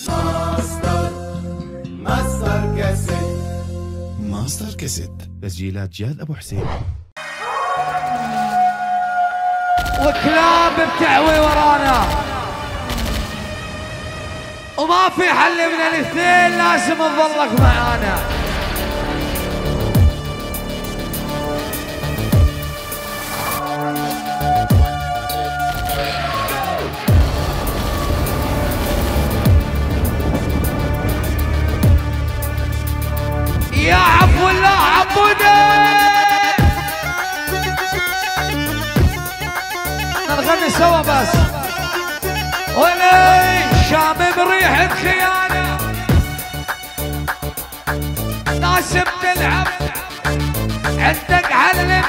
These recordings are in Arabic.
Master master cassette. Master cassette. تسجيلات جاد أبو حسين. وكلاب بتعوي ورانا. وما في حل من الاثنين لازم تظلك معانا. خيانة ناس بتلعب عندك حل من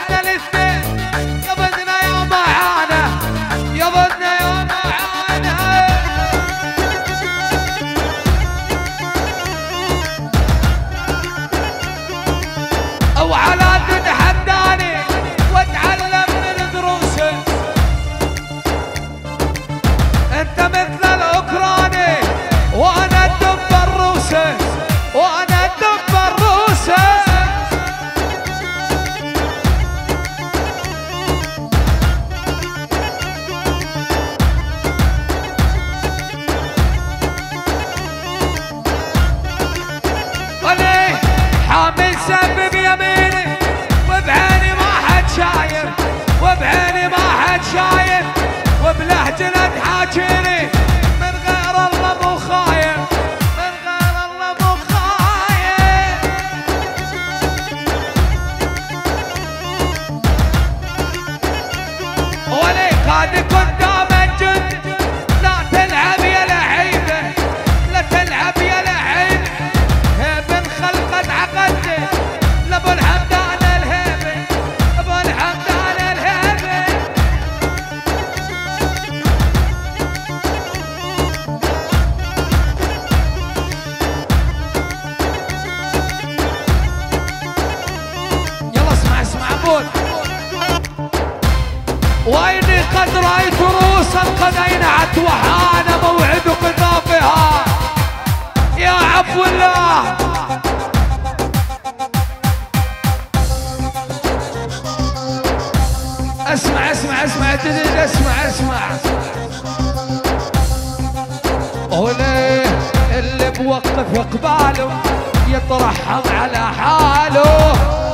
Hacene, Hacene. وإني قد رأيت رؤوسا قد أينعت وحان موعد قذافها يا عفو الله. اسمع اسمع اسمع جديد اسمع اسمع. وليه اللي بوقف قباله يترحم على حاله.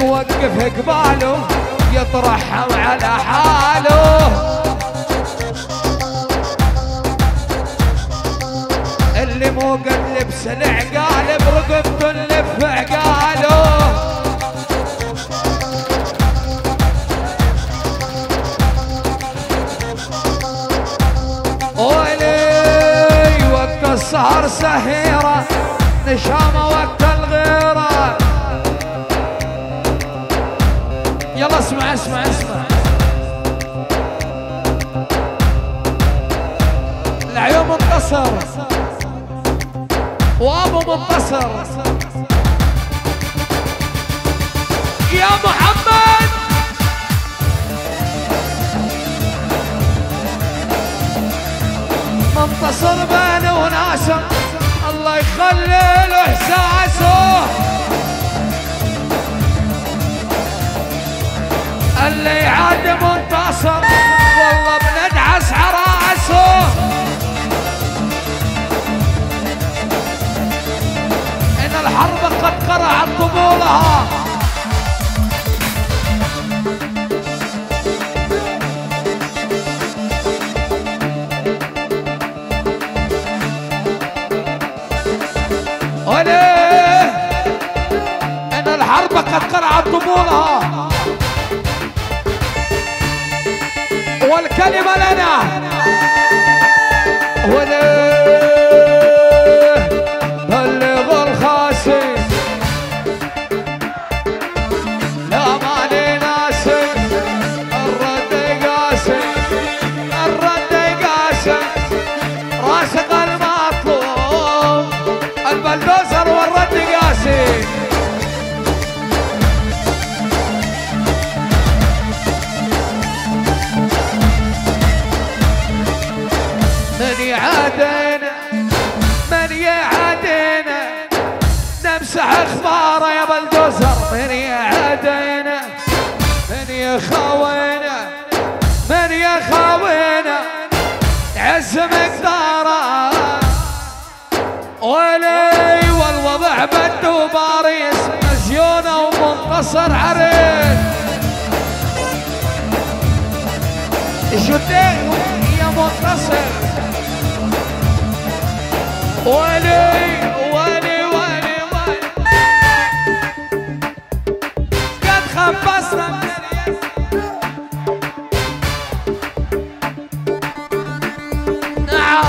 بوقف قباله يترحم على حاله. اللي مو قد لبس العقال برقبته نلف عقاله ويلي وقت السهر سهيرة نشامة وقت العيون منتصر. وابو منتصر. يا محمد! منتصر بين وناسه الله يخلي له احساسه اللي يعاد منتصر. قرعت طبولها إن الحرب قد قرعت طبولها والكلمة لنا. وليه اخباره يا بلدوزر. من يعدينا من يخوينا من يخوينا عز مقداره ولي والوضع بدو باريس مزيونة ومنتصر عريس. شدين يا منتصر؟ ولي اليد نعم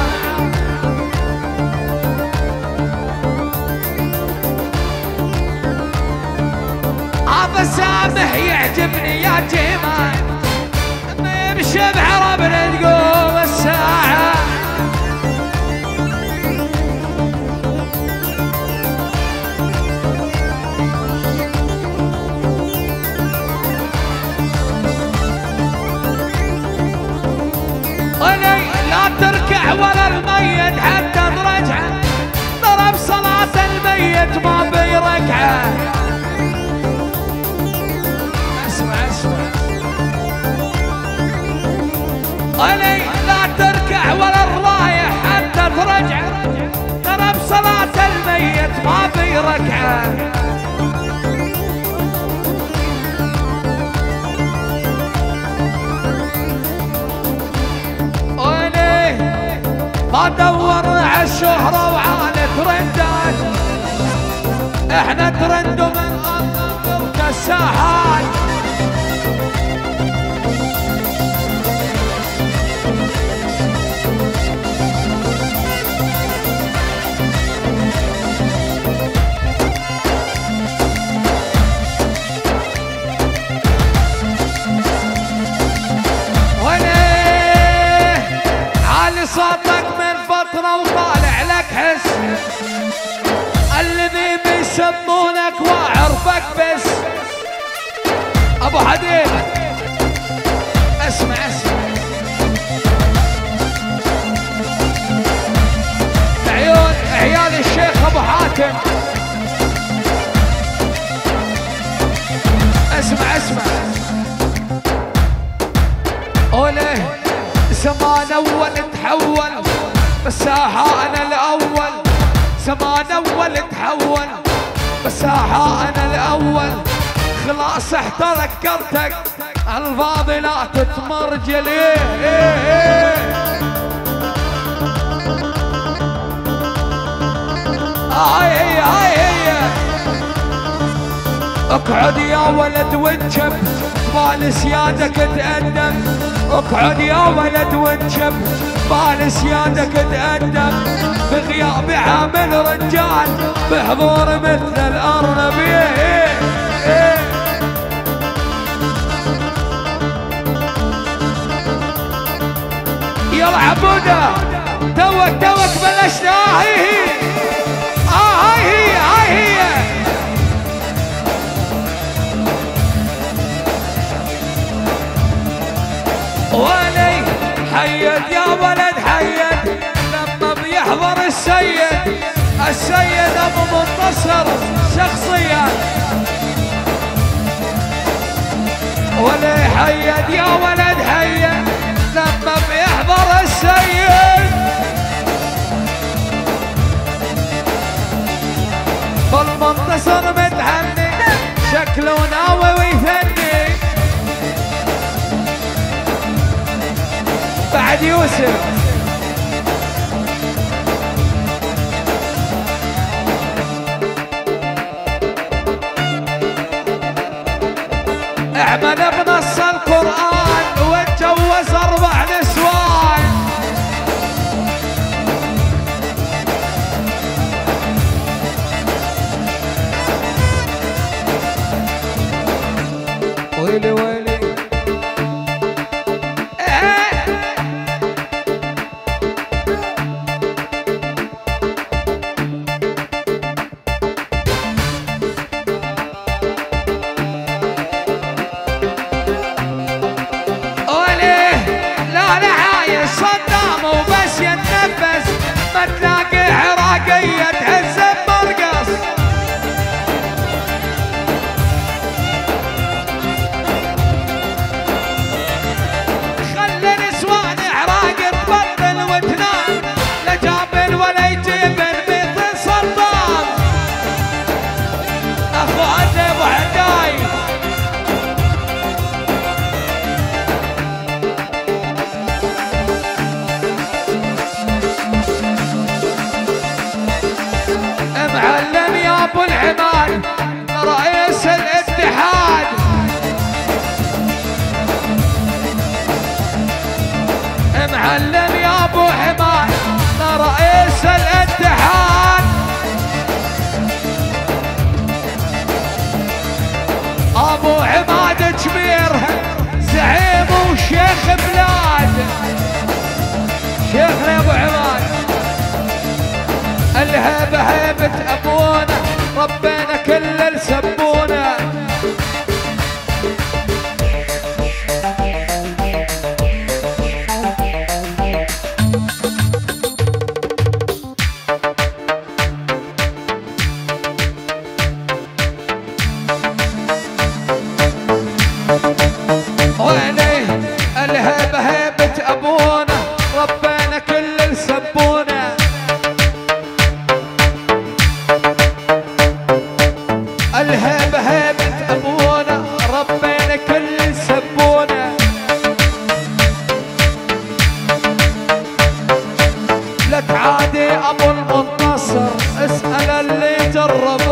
ابا سامح يعجبني يا جمال. ما يمشي بعربنا تقوم ولا الميت حتى ترجعه ضرب صلاة الميت ما بيركعه اسمع اسمع. ولي لا تركع ولا الرايح حتى ترجع ضرب صلاة الميت ما بيركعه ما دورنا على الشهرة وعلى ترندات. إحنا ترند من أرض زمان أول تحول بس أنا الأول. خلاص احتركرتك الفاضي لا تتمرجل إيه إيه إيه هاي هي هاي هي. اقعد يا ولد وانجب بال سيادك تأدب. اقعد يا ولد وانجب. بال سيادك تأدب. بغياب عامل رجال. بحضور مثل الارنب. يلا عبودة توك توك بلشنا السيد أبو منتصر شخصيا. ولي حيد يا ولد حيد لما بيحضر السيد. بالمنتصر متهني شكله ناوي ويفني. بعد يوسف. اعمل بنص أبو العماد رئيس الاتحاد. معلم يا أبو حماد رئيس الاتحاد. أبو عماد كبير زعيم وشيخ بلاد. شيخنا يا أبو عماد الهيبة هيبة أبوه. ربنا كل السبونه لك عادي أبو المنتصر اسأل اللي جربونا